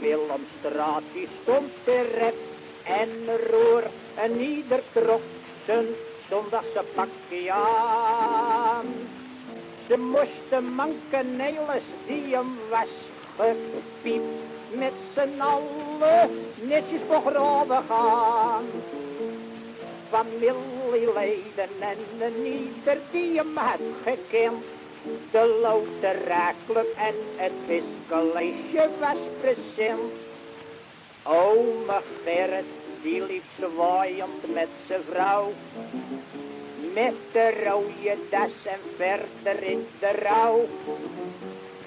Willemstraat die stond te en roer en ieder trok zijn zondagse pakje aan. Ze moesten mankenelis die hem was gepiept met z'n allen netjes begraven gaan. Familieleden en ieder die hem had gekend. De loterijclub en het viscollege was present. Ome Gerrit, die liep zwaaiend met zijn vrouw. Met de rode das en verder in de rouw.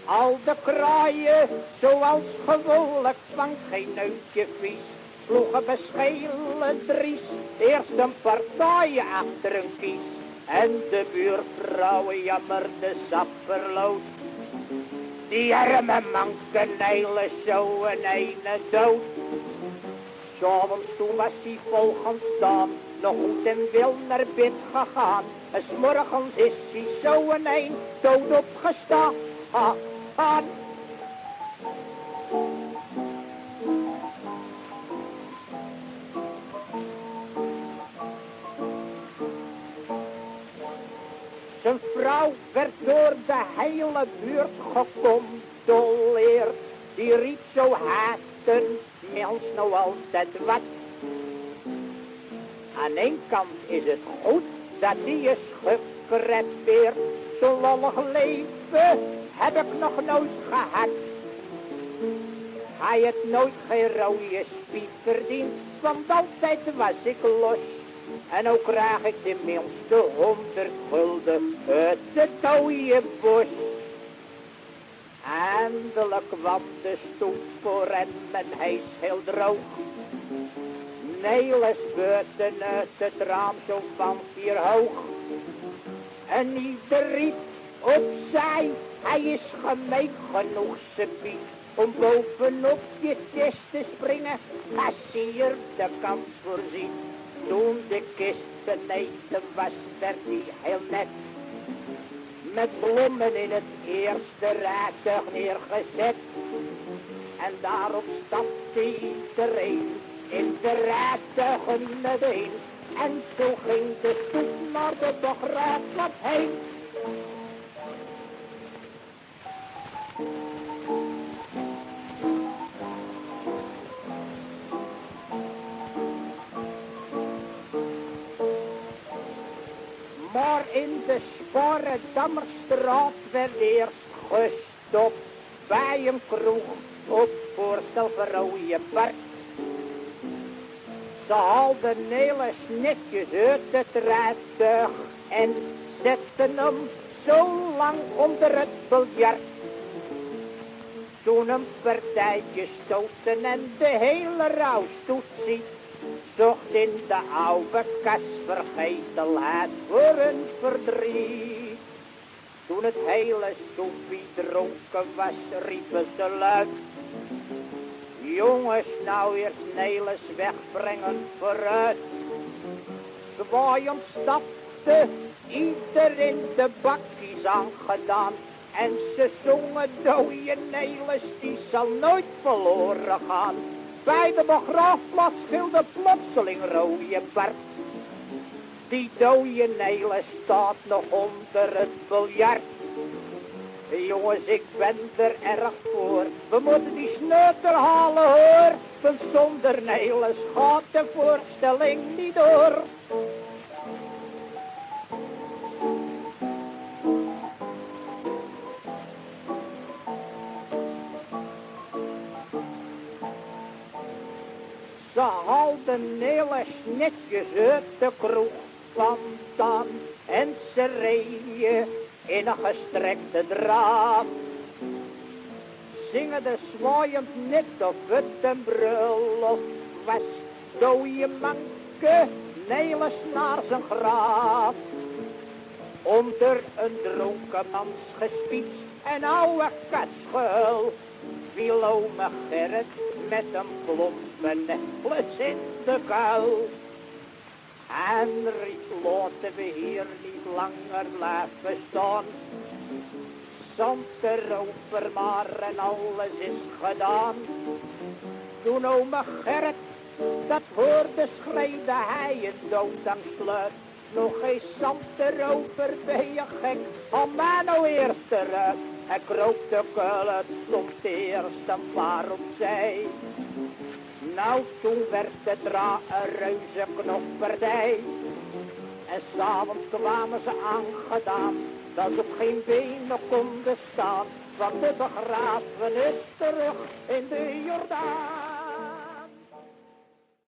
Al de kraaien, zoals gewoonlijk, van geen neutje vies. Sloegen beschelen dries, eerst een partij achter een kies. En de buurvrouwen jammerde sapperloos. Die arme mankenijlen zo een ene dood. S'avonds toen was hij vol gaan staan, nog goed en wil naar bed gegaan. En morgens is hij zo een dood opgestaan. Vrouw werd door de hele buurt gecondoleerd. Die riep zo haastend, mens nou altijd wat. Aan één kant is het goed dat die is gekrepeerd. Zo'n lollig leven heb ik nog nooit gehad. Hij het nooit geen rode spiet verdiend, want altijd was ik los. En ook krijg ik de minste honderd gulden uit het dode bos. Eindelijk kwam de stoep voor en hij is heel droog. Nelis buiten uit het raam zo van vier hoog. En ieder riep opzij, hij is gemeen genoeg, ze biedt. Om bovenop je test te springen, als hier de kans voorzien. Toen de kist beneden was, werd hij heel net. Met bloemen in het eerste rijtuig neergezet. En daarop stapte iedereen in de rijtuigen meteen. En zo ging de stoep naar de begraafplaats heen. Maar in de Sparredammerstraat werd eerst gestopt bij een kroeg op van rode Bart. Ze haalden Nelis netjes uit het rijtuig en zetten hem zo lang onder het biljart. Toen een partijtje stoten en de hele rouwstoet ziet, zocht in de oude kas vergetelheid voor een verdriet. Toen het hele soepie dronken was, riepen ze luid. Jongens, nou eerst Nelis wegbrengen vooruit. Zwaaiend stapte iedereen de bakjes aangedaan. En ze zongen dode Nelis, die zal nooit verloren gaan. Bij de begraafplaats schilde plotseling rode Bart. Die dode Nelis staat nog onder het biljart. Jongens, ik ben er erg voor. We moeten die sneuter halen hoor. Want zonder Nelis gaat de voorstelling niet door. Ze haalden Nelis netjes uit de kroeg vandaan. En ze reden in een gestrekte draad. Zingen de zwaaiend net of het een brullof was. Dode manke, Nelis naar zijn graf. Onder een dronken mans gespiet en oude katsgeul. Viel ome Gerrit met een plompe necklace in de kuil. En riep, laten we hier niet langer blijven staan. zand erover, maar en alles is gedaan. Toen oma Gerrit dat hoorde, schreeuwde hij een doodangsluit. Nog geen zand erover, ben je gek, al maar nou eerst eruit. Hij kroop de kuil stond eerst een paar opzij. Nou, toen werd het dra een reuze knoppertij. En s'avonds kwamen ze aangedaan, dat ze op geen benen konden staan. Want de begrafenis terug in de Jordaan.